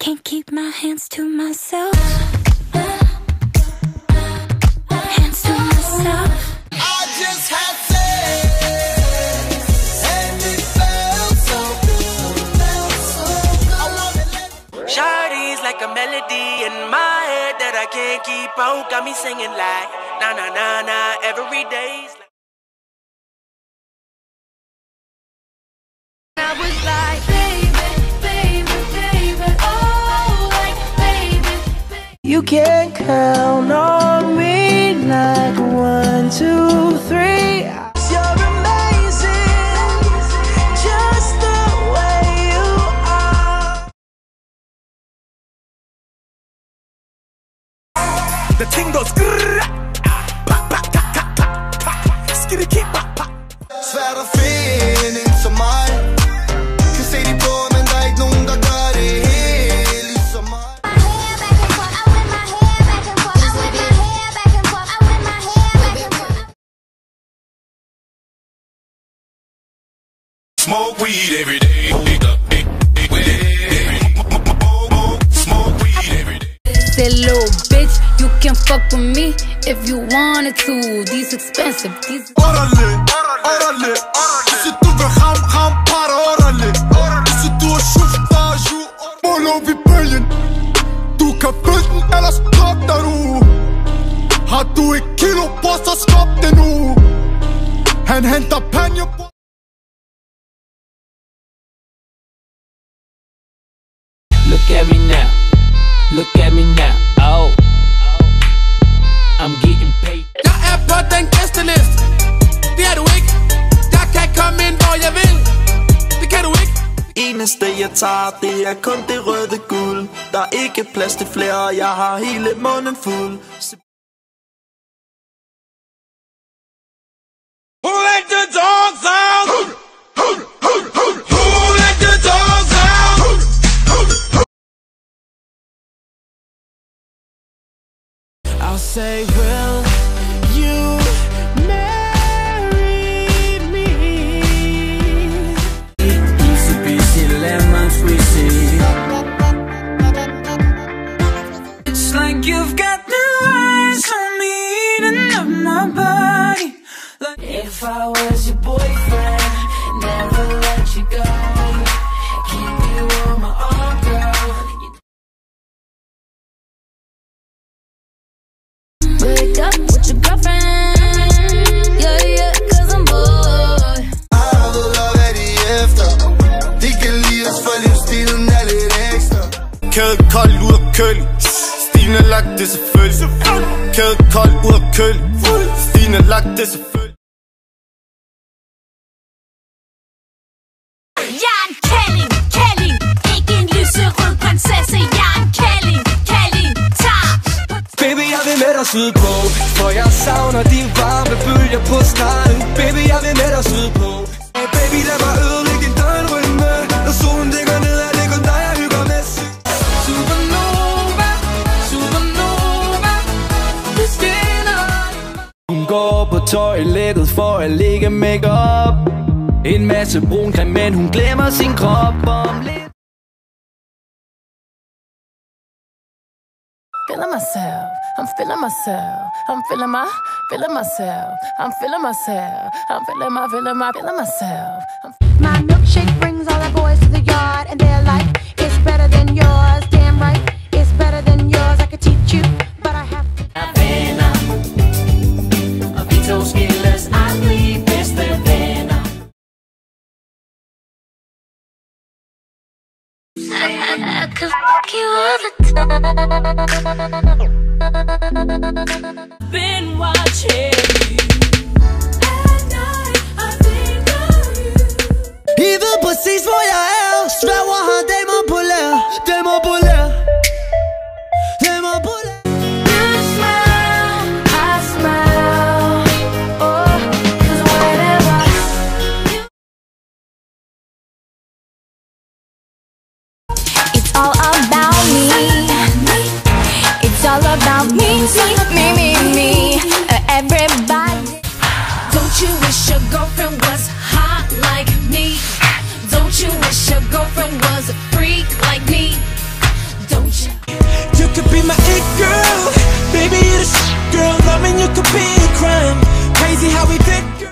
Can't keep my hands to myself. Hands to myself. I just had sex, and it felt so good. Felt so good. I wanna let Shawty's like a melody in my head that I can't keep out. Got me singing like na na na na every day's You can count on me like one, two, three. You're amazing, just the way you are. The ting goes grrrr, ah, pa, pa, ka, Smoke weed every day. Smoke weed every day. That little bitch, you can fuck with me if you wanted to. These expensive, these. Orale, orale, Hvis du vil ham, ham, para orale Hvis du har shufta, ju Måler vi bølgen Du kan følge den, ellers drukner du Har du et kilo på, så skub det nu Han henter panje på Look at me now. Look at me now. Oh. I'm getting paid. Jeg er på den gæsteliste Det er du ikke Jeg kan komme ind hvor jeg vil Det kan du ikke Eneste jeg tager, det er kun det røde guld Der er ikke plads til flere, jeg har hele munden fuld Who let the dogs out? Say, will you marry me? Easy peasy lemon squeezy. It's like you've got the eyes on me, eating up my body. Like if I was your boyfriend, never let you go. Kold ud af køl. Stine lagt det selvfølgelig. Kæde kold ud af køl. Stine lagt det selvfølgelig. Jeg er en kælling, kælling. Ikke en lyserød prinsesse. Jeg er en kælling, kælling. Tag Baby, jeg vil med dig sydpå. For jeg savner de varme bølger på stranden toilettet for at lægge makeup En masse brun creme, men hun glemmer sin krop om lidt feeling myself. I'm feeling myself. I'm feeling my, feeling myself. I'm feeling myself. I'm feeling my, feeling my, feeling myself. I'm My milkshake brings all the boys to the yard, and they're like, I could fuck you all the time. been watching At night, I think of you. I ved præcis hvor jeg er Sværger har det må på lær all about